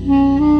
Mm-hmm.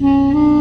Mm-hmm.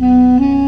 Mm-hmm.